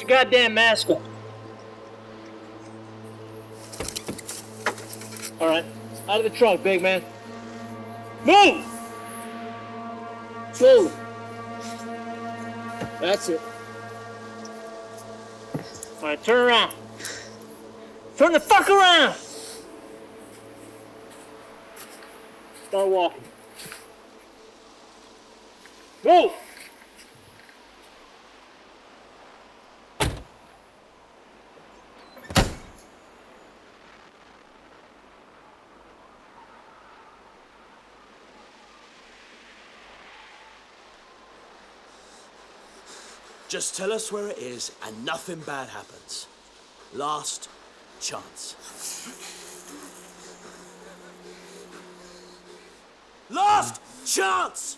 your goddamn mask on. All right, out of the trunk, big man. Move! Slowly. That's it. All right, turn around. Turn the fuck around! Start walking. Move! Just tell us where it is and nothing bad happens. Last chance. Last chance!